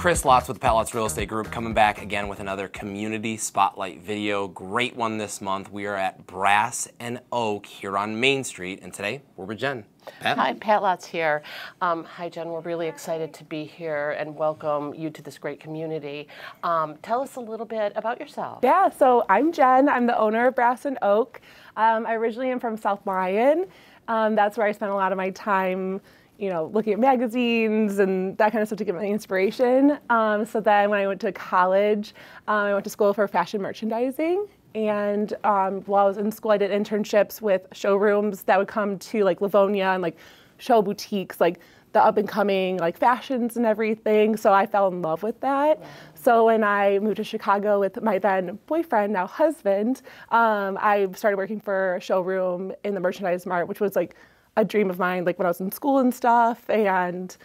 Chris Lotz with the Pat Lotz Real Estate Group coming back again with another community spotlight video. Great one this month. We are at Brass and Oak here on Main Street, and today we're with Jen. Pat? Hi, Pat Lotz here. Um, hi, Jen. We're really excited to be here and welcome you to this great community. Um, tell us a little bit about yourself. Yeah, so I'm Jen. I'm the owner of Brass and Oak. Um, I originally am from South Lyon. Um, that's where I spent a lot of my time you know, looking at magazines and that kind of stuff to get my inspiration. Um, so then when I went to college, um, I went to school for fashion merchandising. And um, while I was in school, I did internships with showrooms that would come to like Livonia and like show boutiques, like the up and coming like fashions and everything. So I fell in love with that. So when I moved to Chicago with my then boyfriend, now husband, um, I started working for a showroom in the merchandise mart, which was like a dream of mine, like when I was in school and stuff. And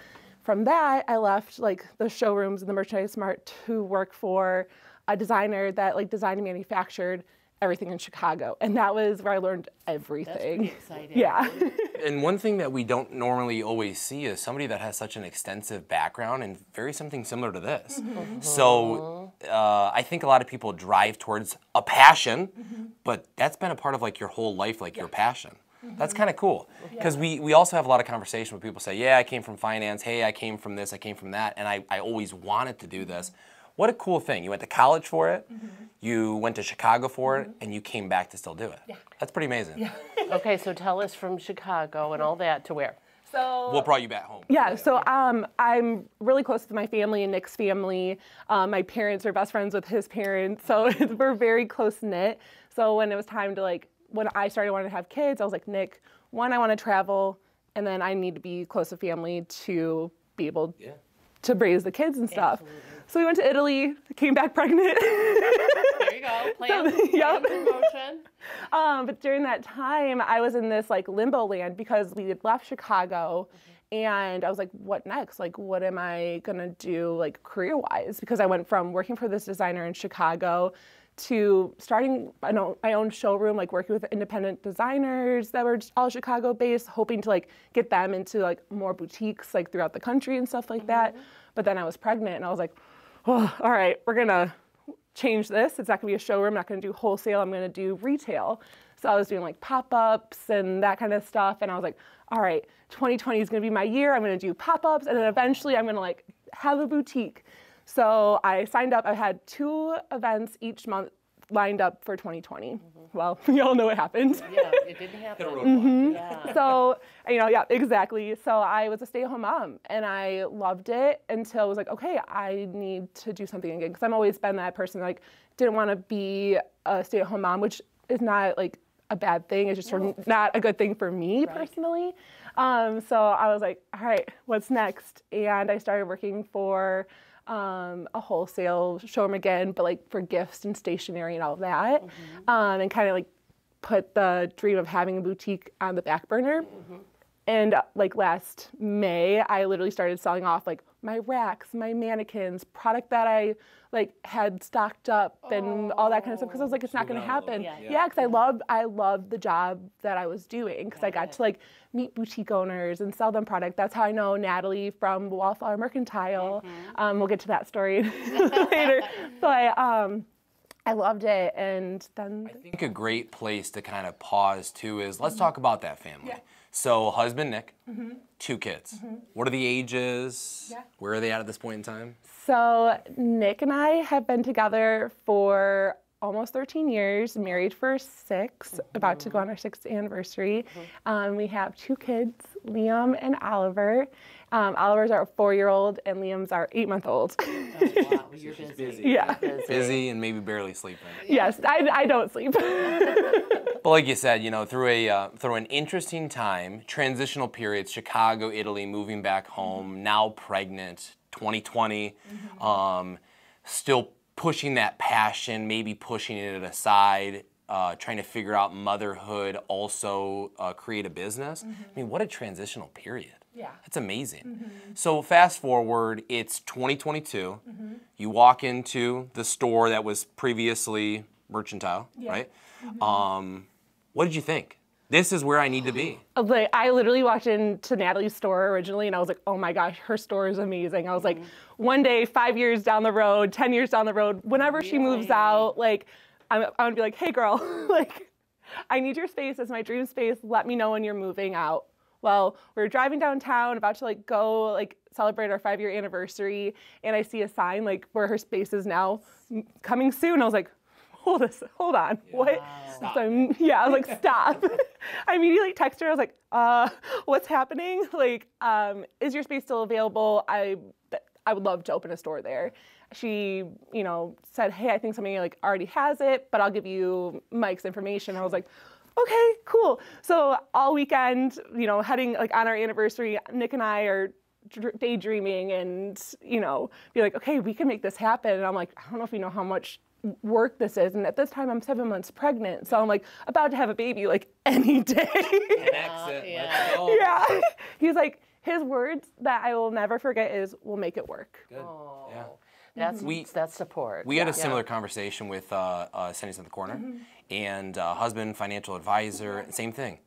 from that, I left like the showrooms and the merchandise mart to work for a designer that like designed and manufactured everything in Chicago. And that was where I learned everything. That's exciting. Yeah. and one thing that we don't normally always see is somebody that has such an extensive background and very something similar to this. Mm -hmm. So uh, I think a lot of people drive towards a passion, mm -hmm. but that's been a part of like your whole life, like yeah. your passion. That's kind of cool because yeah. we, we also have a lot of conversation where people say, yeah, I came from finance. Hey, I came from this. I came from that. And I, I always wanted to do this. What a cool thing. You went to college for it. Mm -hmm. You went to Chicago for it, mm -hmm. and you came back to still do it. Yeah. That's pretty amazing. Yeah. okay, so tell us from Chicago and all that to where? So what brought you back home? Yeah, so um, I'm really close to my family and Nick's family. Um, my parents are best friends with his parents, so we're very close knit. So when it was time to like when I started wanting to have kids, I was like, Nick, one, I want to travel, and then I need to be close to family to be able yeah. to raise the kids and stuff. Absolutely. So we went to Italy, came back pregnant. there you go. Plan, so, yep. motion. Um, but during that time, I was in this like limbo land because we had left Chicago. Mm-hmm. And I was like, what next? Like, what am I gonna do, like, career wise? Because I went from working for this designer in Chicago to starting I know my own showroom, like working with independent designers that were all Chicago based, hoping to like get them into like more boutiques like throughout the country and stuff like that. Mm-hmm. But then I was pregnant and I was like, oh, all right, we're gonna change this. It's not gonna be a showroom, I'm not gonna do wholesale, I'm gonna do retail. So I was doing like pop-ups and that kind of stuff. And I was like, all right, 2020 is gonna be my year. I'm gonna do pop-ups and then eventually I'm gonna like have a boutique. So I signed up. I had two events each month lined up for 2020. Mm-hmm. Well, we all know what happened. Yeah, it didn't happen. mm-hmm. yeah. So, you know, yeah, exactly. So I was a stay-at-home mom, and I loved it until I was like, okay, I need to do something again because I've always been that person like didn't want to be a stay-at-home mom, which is not like a bad thing. It's just no. not a good thing for me right. personally. Um, so I was like, all right, what's next? And I started working for um, a wholesale showroom again, but like for gifts and stationery and all of that, mm-hmm. um, and kind of like put the dream of having a boutique on the back burner. Mm-hmm. And uh, like last May, I literally started selling off like my racks, my mannequins, product that I like had stocked up and oh, all that kind of stuff because I was like, it's not going to happen. Yeah, yeah, because yeah. I love I love the job that I was doing because I got to like meet boutique owners and sell them product. That's how I know Natalie from Wallflower Mercantile. Mm-hmm. Um, we'll get to that story later, but. Um, I loved it, and then I think a great place to kind of pause too is let's mm-hmm. talk about that family. Yeah. So husband Nick, mm-hmm. two kids. Mm-hmm. What are the ages? Yeah. Where are they at at this point in time? So Nick and I have been together for almost 13 years, married for 6 mm-hmm. about to go on our sixth anniversary. Mm-hmm. Um, we have two kids, Liam and Oliver. Um, Oliver's our four-year-old, and Liam's our eight-month-old. Oh, wow, you're busy. busy. Yeah, busy. busy. and maybe barely sleeping. Yes, I, I don't sleep. but like you said, you know, through a uh, through an interesting time, transitional periods, Chicago, Italy, moving back home, now pregnant, 2020. Mm-hmm. Um, still pushing that passion, maybe pushing it aside, uh, trying to figure out motherhood, also uh, create a business. I mean, what a transitional period. Yeah. It's amazing. So fast forward, it's 2022. You walk into the store that was previously mercantile, right? Um, what did you think? This is where I need to be. like I literally walked into Natalie's store originally and I was like, oh my gosh, her store is amazing. I was like, mm-hmm. one day, five years down the road, 10 years down the road, whenever she moves out, like, I'm, I'm gonna be like, hey girl, like, I need your space. It's my dream space. Let me know when you're moving out. Well, we were driving downtown, about to like go like celebrate our five year anniversary, and I see a sign like where her space is now coming soon. I was like, hold this, hold on, what? So yeah, I was like, stop. I immediately texted her. I was like, uh, what's happening? Like, um, is your space still available? I, I would love to open a store there. She, you know, said, hey, I think somebody like already has it, but I'll give you Mike's information. I was like, okay, cool. So all weekend, you know, heading like on our anniversary, Nick and I are daydreaming and, you know, be like, okay, we can make this happen. And I'm like, I don't know if you know how much work this is. And at this time, I'm seven months pregnant. So I'm like about to have a baby like any day. yeah. yeah. He's like, his words that I will never forget is, we'll make it work. Good. Yeah. That's We- that's support. We had a Yeah. similar conversation with uh, uh, Sunny's in the corner, Mm-hmm. and uh, husband, financial advisor, same thing.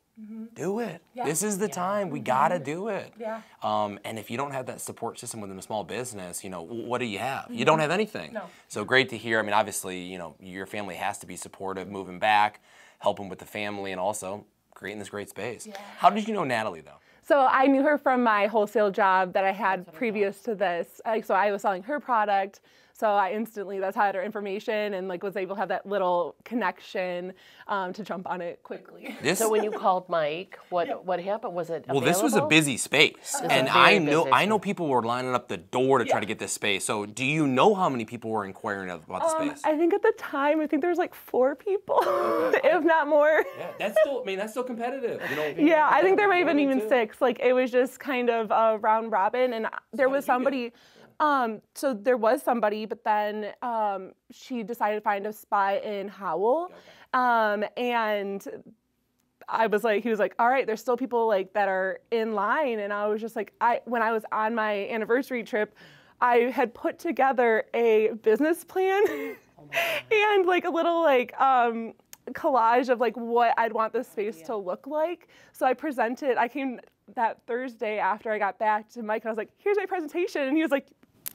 Do it. Yeah. This is the time. We gotta do it. Yeah. Um, and if you don't have that support system within a small business, you know, what do you have? You don't have anything. Mm-hmm. No. So great to hear. I mean, obviously, you know, your family has to be supportive, moving back, helping with the family, and also creating this great space. Yeah. How did you know Natalie though? So I knew her from my wholesale job that I had previous to this. Like, so I was selling her product. So I instantly, that's how I had her information and like was able to have that little connection um, to jump on it quickly. This So when you called Mike, what what happened? Was it Well, this was a busy space, a and I know I know people were lining up the door to try to get this space. So, do you know how many people were inquiring about the Um, space? I think at the time, I think there was like four people, if not more. yeah, that's still. I mean, that's still competitive. You know. Yeah, I think there might have been even six. Like it was just kind of a round robin, and there was somebody. Um, so there was somebody, but then um, she decided to find a spot in Howell, um, and I was like, he was like, all right, there's still people like that are in line, and I was just like, I when I was on my anniversary trip, I had put together a business plan and like a little like um, collage of like what I'd want this space to look like. So I presented. I came that Thursday after I got back to Mike, and I was like, here's my presentation, and he was like.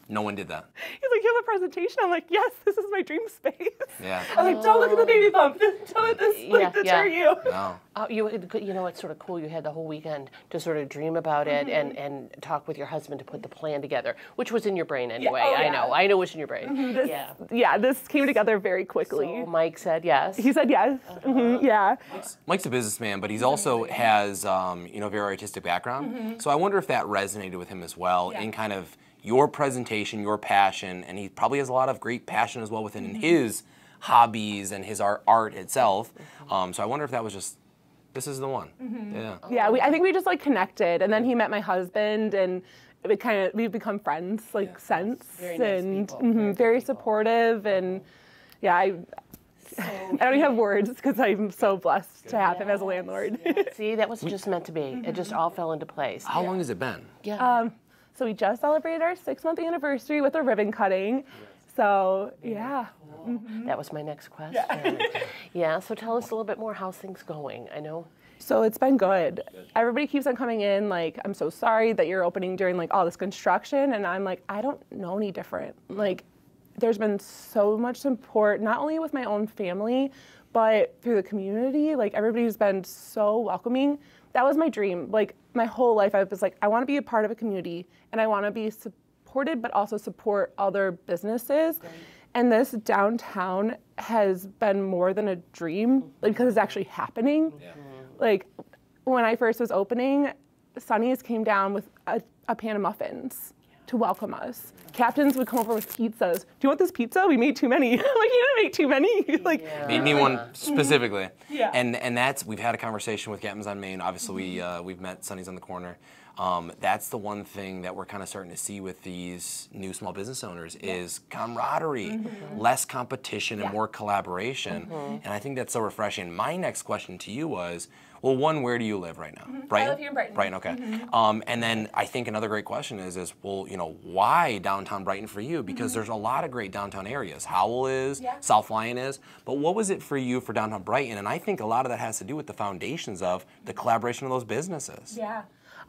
No one did that. He's like, you have a presentation. I'm like, yes, this is my dream space. Yeah. I was like, don't look at the baby bump. Don't let this Yeah, like deter yeah. you. No. Oh, you you know it's sort of cool. You had the whole weekend to sort of dream about it and, and talk with your husband to put the plan together, which was in your brain anyway. oh, I know, I know it's in your brain. This, Yeah. yeah, this came together very quickly. So Mike said yes. he said yes. hmm yeah. Mike's a businessman, but he's also has um, you know very artistic background. Mm-hmm. So I wonder if that resonated with him as well in kind of your presentation, your passion, and he probably has a lot of great passion as well within Mm-hmm. his hobbies and his art art itself. Um, so I wonder if that was just this is the one. Mm-hmm. Yeah. Yeah, we, I think we just like connected, and then he met my husband, and we kind of we've become friends like since, Very nice and people, mhm, very very supportive, and yeah, I. I don't even have words because I'm so blessed to have him as a landlord. See, that was just meant to be. It just all fell into place. How long has it been? Yeah. um, so we just celebrated our six month anniversary with a ribbon cutting. So yeah, mm-hmm. that was my next question. Yeah. So tell us a little bit more. How's things going? I know. So it's been good. Everybody keeps on coming in like, I'm so sorry that you're opening during like all this construction, and I'm like, I don't know any different. Like, there's been so much support, not only with my own family, but through the community. Like everybody's been so welcoming. That was my dream. Like my whole life, I was like, I want to be a part of a community, and I want to be supported, but also support other businesses. And this downtown has been more than a dream like, because it's actually happening. Mm-hmm. Like when I first was opening, Sunny's came down with a, a pan of muffins to welcome us. Captains would come over with pizzas. Do you want this pizza? We made too many. Like you didn't make too many. like Made me one specifically. Yeah. And and that's we've had a conversation with Captains on Main. Obviously, we uh, we've met Sunny's on the corner. Um, that's the one thing that we're kind of starting to see with these new small business owners is camaraderie, Mm-hmm. less competition and more collaboration. Mm-hmm. And I think that's so refreshing. My next question to you was, well, one, where do you live right now? Brighton. Mm-hmm. live here in Brighton. Brighton, okay. Um, and then I think another great question is, is well, you know, why downtown Brighton for you? Because there's a lot of great downtown areas. Howell is, Mm-hmm. Yeah. South Lyon is, but what was it for you for downtown Brighton? And I think a lot of that has to do with the foundations of the collaboration of those businesses. Yeah.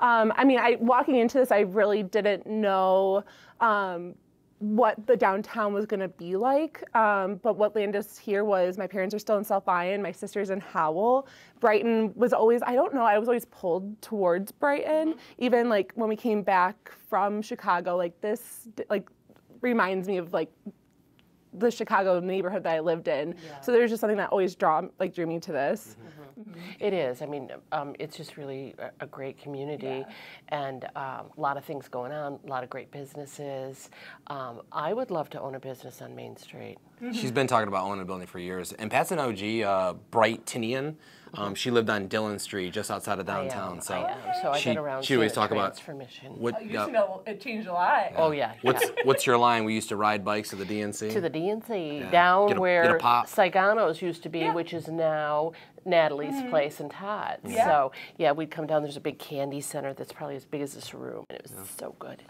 Um, I mean, I walking into this, I really didn't know um, what the downtown was going to be like. Um, but what landed us here was my parents are still in South Lyon, my sister's in Howell. Brighton was always, I don't know, I was always pulled towards Brighton. Even like when we came back from Chicago, like this, like reminds me of like the Chicago neighborhood that I lived in. So there's just something that always draw like drew me to this. It is. I mean, um, it's just really a, a great community, and um, a lot of things going on. A lot of great businesses. Um, I would love to own a business on Main Street. She's been talking about owning a building for years. And Pat's an OG, uh, Brightonian. Um, she lived on Dillon Street, just outside of downtown. I am. so I am. So I she, get around. she always to talk about transformation. what. You yeah, know it changed a lot. Oh yeah. what's yeah. what's your line? We used to ride bikes to the DNC. to the DNC Yeah. down a- where pop. Saigonos used to be, Yeah. which is now Natalie's place and Todd's. Yeah. So yeah, we'd come down. There's a big candy center that's probably as big as this room, and it was so good.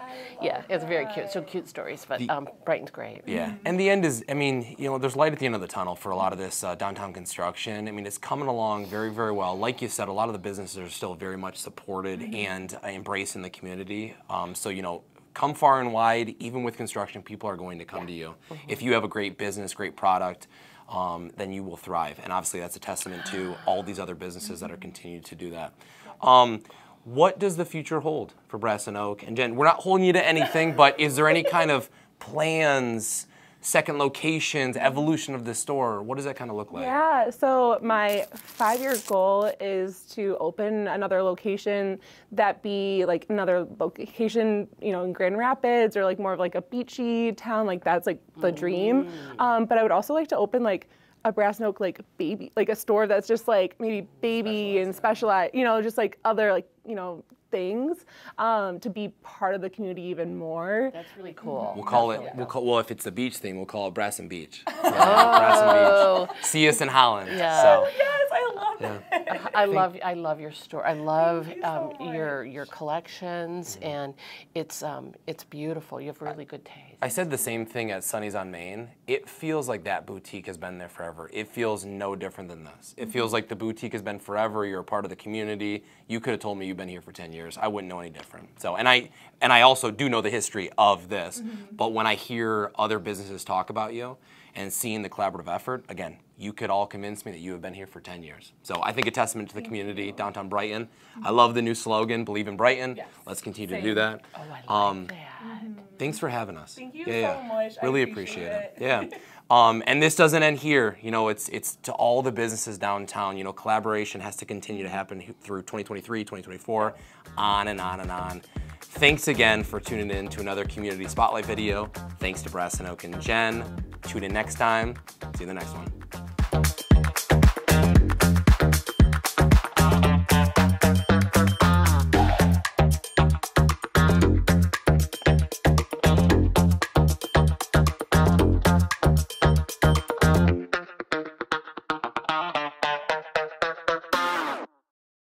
yeah, it's very cute. So cute stories, but um, Brighton's great. Yeah, and the end is, I mean, you know, there's light at the end of the tunnel for a lot of this uh, downtown construction. I mean, it's coming along very, very well. Like you said, a lot of the businesses are still very much supported and uh, embracing the community. Um, so, you know, come far and wide, even with construction, people are going to come to you. If you have a great business, great product, um, then you will thrive. And obviously, that's a testament to all these other businesses that are continuing to do that. Um, what does the future hold for Brass and Oak? And Jen, we're not holding you to anything, but is there any kind of plans, second locations, evolution of the store? What does that kind of look like? Yeah, so my five year goal is to open another location that be like another location, you know, in Grand Rapids or like more of like a beachy town. Like that's like the dream. Um, but I would also like to open like a Brass and Oak like baby, like a store that's just like maybe baby and specialized, you know, just like other like, you know, things um, to be part of the community even more. That's really cool. We'll call it. We'll call. Well, if it's the beach thing, we'll call it Brass and Beach. Yeah, Brass and Beach. See us in Holland. Yeah. So. Yes, I love that. I love I love your store. I love you so um, your your collections, Mm-hmm. and it's um, it's beautiful. You have really good taste. I said the same thing at Sunny's on Main. It feels like that boutique has been there forever. It feels no different than this. It feels like the boutique has been forever. You're a part of the community. You could have told me you've been here for 10 years. I wouldn't know any different. So, and I and I also do know the history of this. But when I hear other businesses talk about you and seeing the collaborative effort, again, you could all convince me that you have been here for 10 years. So I think a testament to the community, downtown Brighton. I love the new slogan, believe in Brighton. Yes. Let's continue to do that. oh, I like Um, that. Thanks for having us. Thank you yeah, so yeah. much. I Really appreciate appreciate, it. it. Yeah. Um, and this doesn't end here. You know, it's it's to all the businesses downtown. You know, collaboration has to continue to happen through 2023, 2024, on and on and on. Thanks again for tuning in to another community spotlight video. Thanks to Brass and Oak and Jen. Tune in next time. See you in the next one.